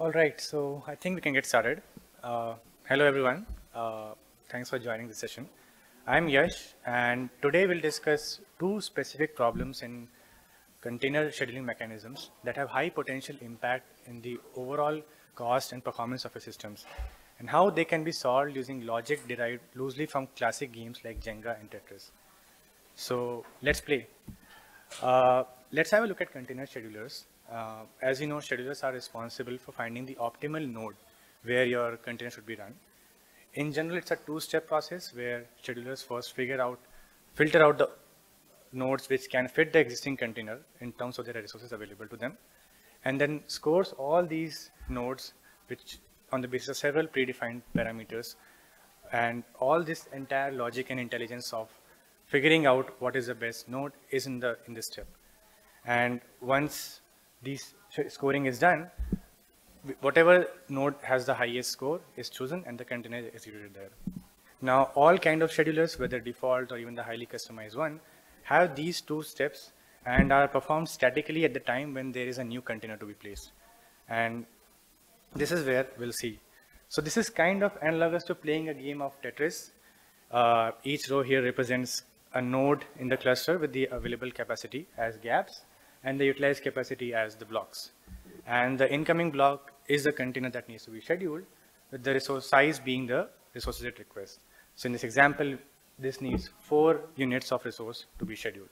All right, so I think we can get started. Uh, hello, everyone. Uh, thanks for joining the session. I'm Yash, and today we'll discuss two specific problems in container scheduling mechanisms that have high potential impact in the overall cost and performance of systems, and how they can be solved using logic derived loosely from classic games like Jenga and Tetris. So let's play. Uh, let's have a look at container schedulers. Uh, as you know, schedulers are responsible for finding the optimal node where your container should be run. In general, it's a two-step process where schedulers first figure out, filter out the nodes which can fit the existing container in terms of the resources available to them, and then scores all these nodes which on the basis of several predefined parameters, and all this entire logic and intelligence of figuring out what is the best node is in the in this step. And once this scoring is done, whatever node has the highest score is chosen and the container is executed there. Now, all kind of schedulers, whether default or even the highly customized one, have these two steps and are performed statically at the time when there is a new container to be placed. And this is where we'll see. So this is kind of analogous to playing a game of Tetris. Uh, each row here represents a node in the cluster with the available capacity as gaps and the utilized capacity as the blocks. And the incoming block is the container that needs to be scheduled with the resource size being the resources it requests. So in this example, this needs four units of resource to be scheduled.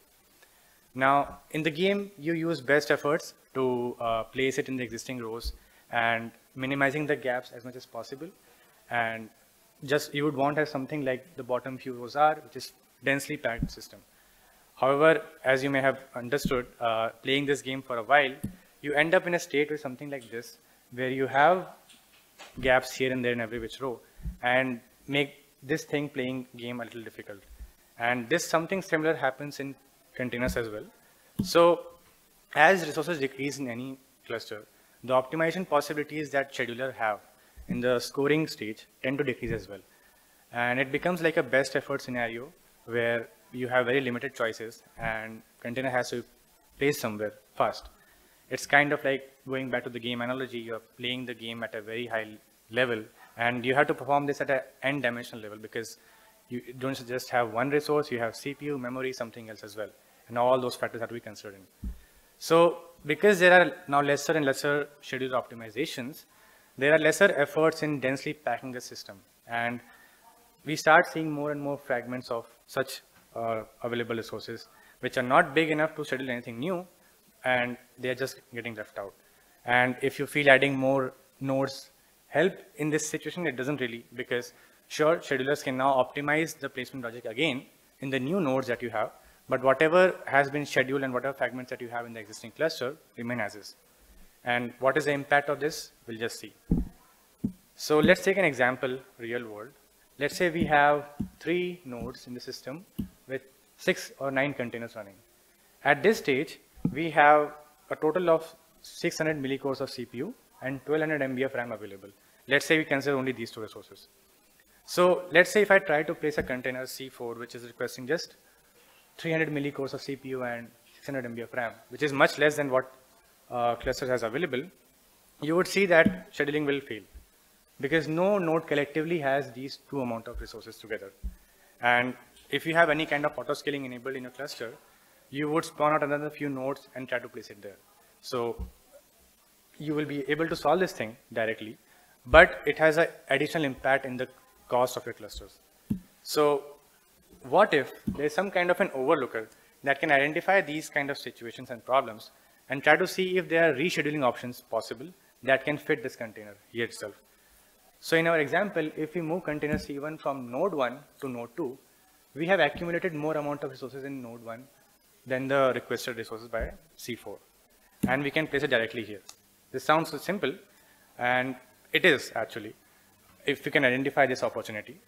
Now, in the game, you use best efforts to uh, place it in the existing rows and minimizing the gaps as much as possible. And just you would want as something like the bottom few rows are, which is densely packed system. However, as you may have understood, uh, playing this game for a while, you end up in a state with something like this, where you have gaps here and there in every which row, and make this thing playing game a little difficult. And this something similar happens in containers as well. So as resources decrease in any cluster, the optimization possibilities that scheduler have in the scoring stage tend to decrease as well. And it becomes like a best effort scenario where you have very limited choices and container has to place somewhere first. It's kind of like going back to the game analogy, you're playing the game at a very high level and you have to perform this at an n dimensional level because you don't just have one resource, you have CPU, memory, something else as well. And all those factors have to be considered in. So because there are now lesser and lesser schedule optimizations, there are lesser efforts in densely packing the system. And we start seeing more and more fragments of such uh, available resources, which are not big enough to schedule anything new, and they're just getting left out. And if you feel adding more nodes help in this situation, it doesn't really, because sure, schedulers can now optimize the placement logic again in the new nodes that you have, but whatever has been scheduled and whatever fragments that you have in the existing cluster remain as is. And what is the impact of this? We'll just see. So let's take an example, real world. Let's say we have three nodes in the system with six or nine containers running. At this stage, we have a total of 600 millicores of CPU and 1200 MB of RAM available. Let's say we consider only these two resources. So let's say if I try to place a container C4, which is requesting just 300 millicores of CPU and 600 MB of RAM, which is much less than what uh, clusters has available, you would see that scheduling will fail because no node collectively has these two amount of resources together. And if you have any kind of auto scaling enabled in your cluster, you would spawn out another few nodes and try to place it there. So you will be able to solve this thing directly, but it has an additional impact in the cost of your clusters. So what if there's some kind of an overlooker that can identify these kind of situations and problems and try to see if there are rescheduling options possible that can fit this container here itself. So in our example, if we move container C1 from node 1 to node 2, we have accumulated more amount of resources in node 1 than the requested resources by C4. And we can place it directly here. This sounds so simple, and it is actually, if we can identify this opportunity.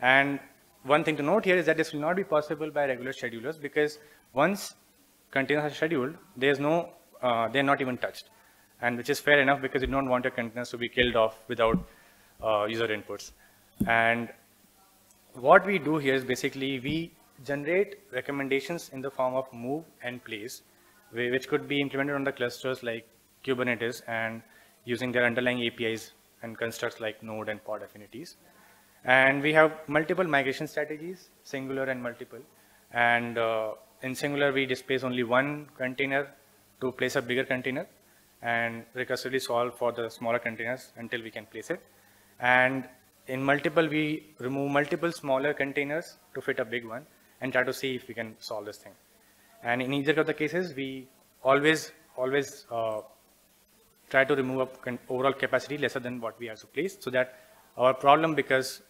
And one thing to note here is that this will not be possible by regular schedulers because once containers are scheduled, there's no, uh, they're not even touched. And which is fair enough because you don't want your containers to be killed off without uh, user inputs. And what we do here is basically we generate recommendations in the form of move and place, which could be implemented on the clusters like Kubernetes. And using their underlying APIs and constructs like node and pod affinities. And we have multiple migration strategies, singular and multiple. And uh, in singular, we displace only one container to place a bigger container and recursively solve for the smaller containers until we can place it. And in multiple, we remove multiple smaller containers to fit a big one and try to see if we can solve this thing. And in either of the cases, we always, always uh, try to remove a overall capacity lesser than what we have to place so that our problem becomes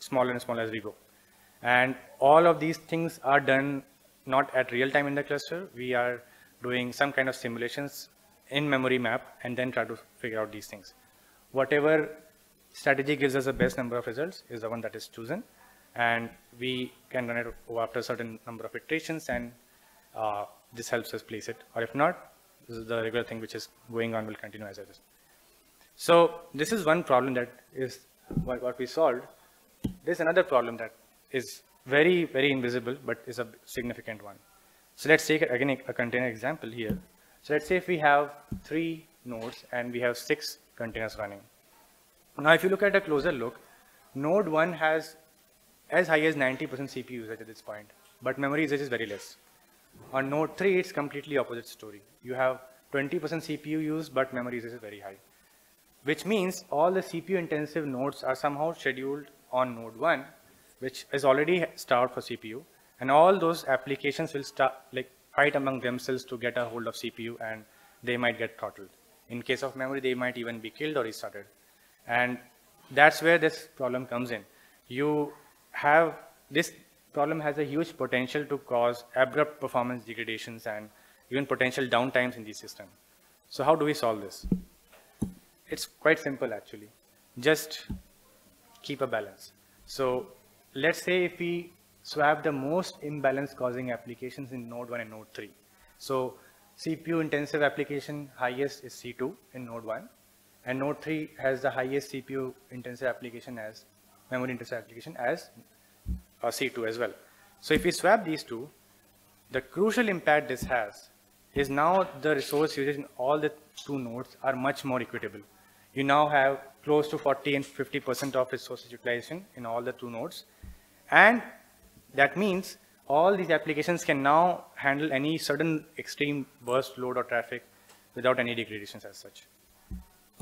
smaller and smaller as we go. And all of these things are done not at real time in the cluster. We are doing some kind of simulations in memory map and then try to figure out these things. Whatever strategy gives us the best number of results is the one that is chosen. And we can run it after a certain number of iterations and uh, this helps us place it. Or if not, this is the regular thing which is going on will continue as it is. So this is one problem that is what, what we solved. There's another problem that is very, very invisible, but is a significant one. So let's take again a container example here. So let's say if we have three nodes and we have six containers running. Now if you look at a closer look, node 1 has as high as 90% CPU usage at this point, but memory usage is very less. On node 3, it's completely opposite story. You have 20% CPU use, but memory usage is very high. Which means all the CPU intensive nodes are somehow scheduled on node 1, which is already starved for CPU. And all those applications will start like fight among themselves to get a hold of CPU and they might get throttled. In case of memory, they might even be killed or restarted. And that's where this problem comes in. You have this problem has a huge potential to cause abrupt performance degradations and even potential downtimes in the system. So how do we solve this? It's quite simple actually. Just keep a balance. So let's say if we swap the most imbalance causing applications in node 1 and node 3. So CPU intensive application highest is C2 in node 1 and node 3 has the highest CPU intensive application as memory intensive application as uh, C2 as well. So if we swap these two, the crucial impact this has is now the resource usage in all the two nodes are much more equitable. You now have close to 40 and 50% of resource utilization in all the two nodes. And that means all these applications can now handle any sudden extreme burst load or traffic without any degradations as such.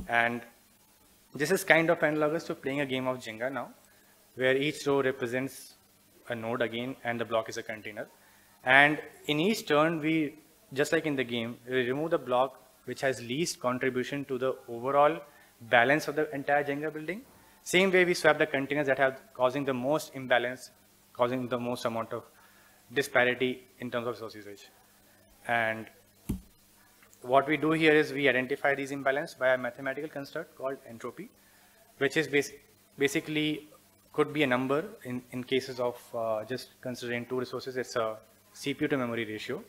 And this is kind of analogous to playing a game of Jenga now, where each row represents a node again and the block is a container. And in each turn, we, just like in the game, we remove the block which has least contribution to the overall balance of the entire Jenga building. Same way we swap the containers that have causing the most imbalance, causing the most amount of disparity in terms of resource usage. And what we do here is we identify these imbalance by a mathematical construct called entropy, which is bas basically could be a number in, in cases of uh, just considering two resources, it's a CPU to memory ratio.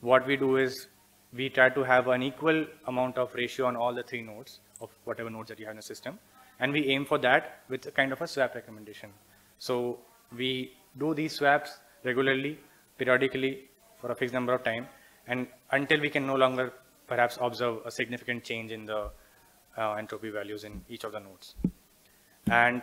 What we do is we try to have an equal amount of ratio on all the three nodes of whatever nodes that you have in the system. And we aim for that with a kind of a swap recommendation. So we do these swaps regularly, periodically for a fixed number of time and until we can no longer perhaps observe a significant change in the uh, entropy values in each of the nodes. And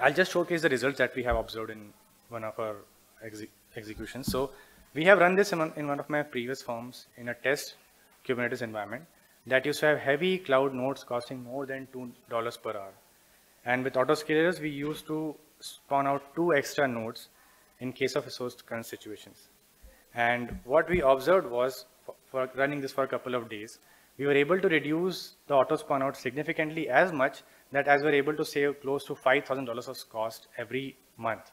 I'll just showcase the results that we have observed in one of our exe executions. So we have run this in one, in one of my previous firms in a test Kubernetes environment that used to have heavy cloud nodes costing more than $2 per hour. And with autoscalers, we used to spawn out two extra nodes in case of resource crunch situations. And what we observed was, for, running this for a couple of days, we were able to reduce the auto out significantly as much that as we're able to save close to $5,000 of cost every month.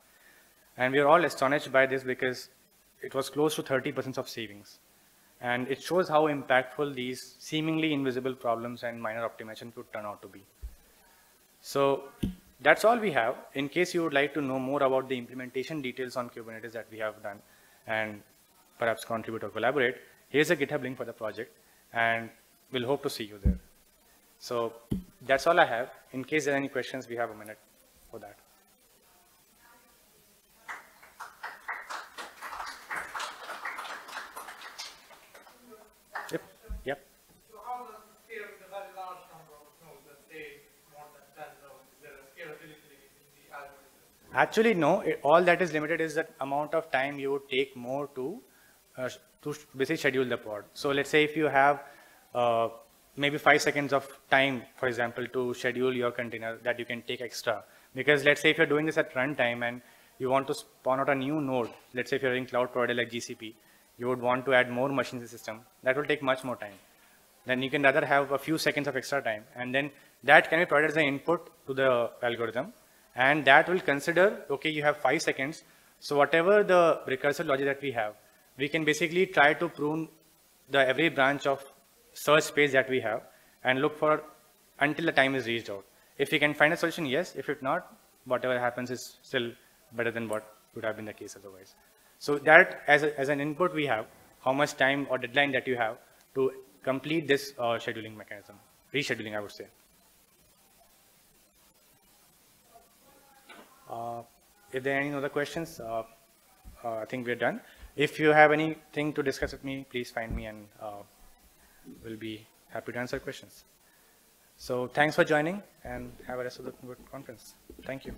And we are all astonished by this because it was close to 30% of savings. And it shows how impactful these seemingly invisible problems and minor optimization could turn out to be. So that's all we have. In case you would like to know more about the implementation details on Kubernetes that we have done and perhaps contribute or collaborate, Here's a GitHub link for the project, and we'll hope to see you there. So that's all I have. In case there are any questions, we have a minute for that. Yep. Yep. Actually, no. It, all that is limited is the amount of time you would take more to uh, to basically schedule the pod. So let's say if you have uh, maybe five seconds of time, for example, to schedule your container that you can take extra. Because let's say if you're doing this at runtime and you want to spawn out a new node, let's say if you're in cloud provider like GCP, you would want to add more machines in the system. That will take much more time. Then you can rather have a few seconds of extra time. And then that can be provided as an input to the algorithm. And that will consider, okay, you have five seconds. So whatever the recursive logic that we have, we can basically try to prune the every branch of search space that we have and look for until the time is reached out. If we can find a solution, yes. If it not, whatever happens is still better than what would have been the case otherwise. So that as, a, as an input we have, how much time or deadline that you have to complete this uh, scheduling mechanism, rescheduling I would say. Uh, if there are any other questions, uh, uh, I think we're done. If you have anything to discuss with me, please find me and uh, we'll be happy to answer questions. So thanks for joining and have a rest of the conference. Thank you.